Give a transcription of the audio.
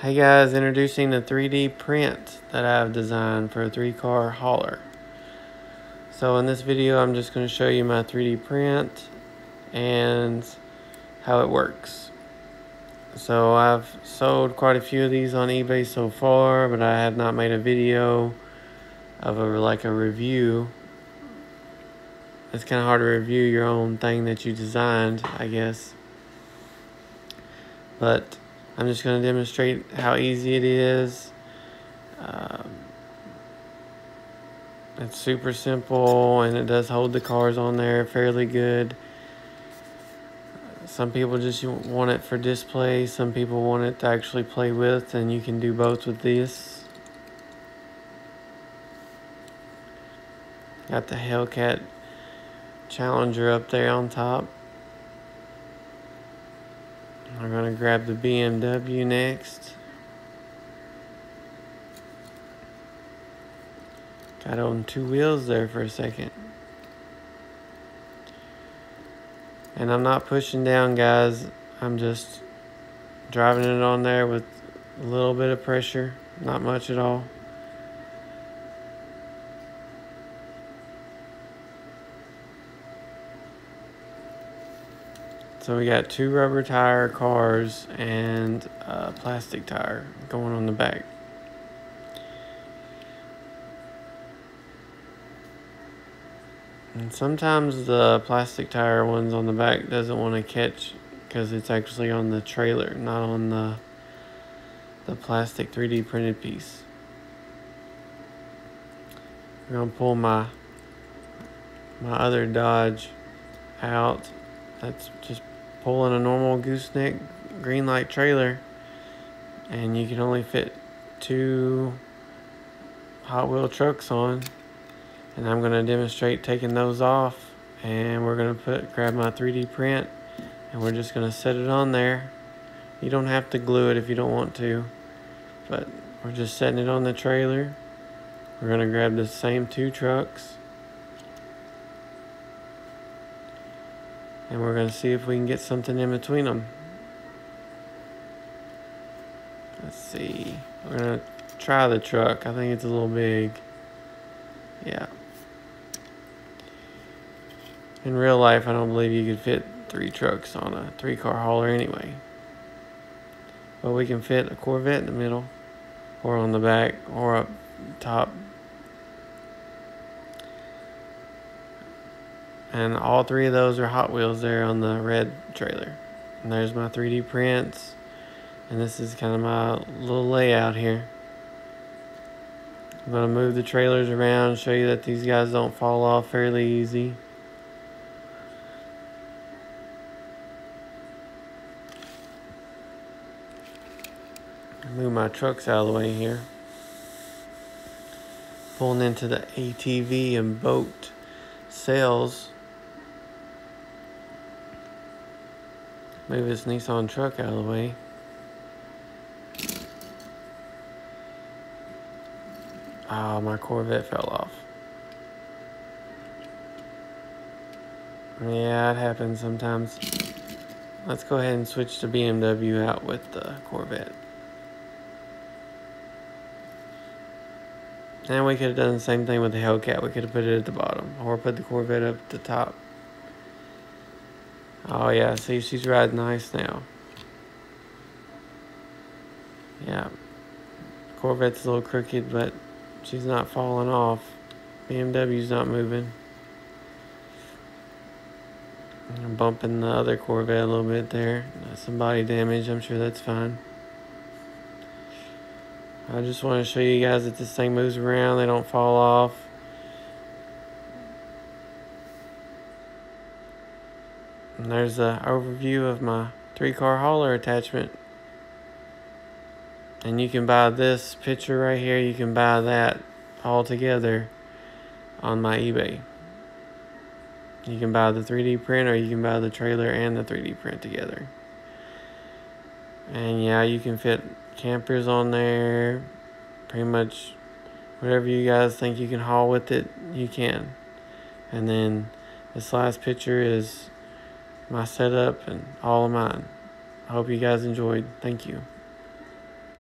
Hey guys, introducing the 3D print that I've designed for a three car hauler. So in this video I'm just going to show you my 3D print and how it works. So I've sold quite a few of these on eBay so far, but I have not made a video of a like a review. It's kind of hard to review your own thing that you designed, I guess. But I'm just going to demonstrate how easy it is. Um, it's super simple and it does hold the cars on there fairly good. Some people just want it for display, some people want it to actually play with, and you can do both with this. Got the Hellcat Challenger up there on top. We're going to grab the BMW next. Got on two wheels there for a second. And I'm not pushing down, guys. I'm just driving it on there with a little bit of pressure. Not much at all. So we got two rubber tire cars and a plastic tire going on the back. And sometimes the plastic tire ones on the back doesn't want to catch because it's actually on the trailer, not on the the plastic 3D printed piece. I'm gonna pull my my other Dodge out. That's just pulling a normal gooseneck Greenlight trailer and you can only fit two Hot Wheel trucks on. And I'm going to demonstrate taking those off and we're going to put grab my 3D print and we're just going to set it on there. You don't have to glue it if you don't want to but we're just setting it on the trailer. We're going to grab the same two trucks and we're going to see if we can get something in between them. Let's see. We're going to try the truck. I think it's a little big. Yeah. In real life, I don't believe you could fit three trucks on a three car hauler anyway. But we can fit a Corvette in the middle, or on the back, or up top And all three of those are Hot Wheels there on the red trailer. And there's my 3D prints. And this is kind of my little layout here. I'm going to move the trailers around, show you that these guys don't fall off fairly easy. Move my trucks out of the way here. Pulling into the ATV and boat sales Move this Nissan truck out of the way. Oh, my Corvette fell off. Yeah, it happens sometimes. Let's go ahead and switch the BMW out with the Corvette. And we could have done the same thing with the Hellcat. We could have put it at the bottom. Or put the Corvette up at the top. Oh yeah, see she's riding nice now. Yeah. Corvette's a little crooked, but she's not falling off. BMW's not moving. I'm bumping the other Corvette a little bit there. Some body damage, I'm sure that's fine. I just want to show you guys that this thing moves around, they don't fall off. And there's an overview of my three car hauler attachment. And you can buy this picture right here, you can buy that all together on my eBay. You can buy the 3D print or you can buy the trailer and the 3D print together. And yeah, you can fit campers on there. Pretty much whatever you guys think you can haul with it, you can. And then this last picture is my setup and all of mine. I hope you guys enjoyed. Thank you.